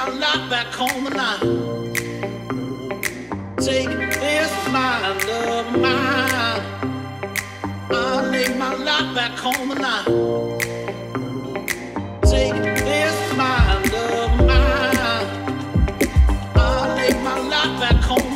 my life back home alive. Take this mind of mine. I lay my life back home alive. Take this mind of mine. I lay my life back home.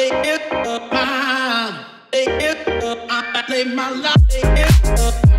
Take it up, take it up, I play my life.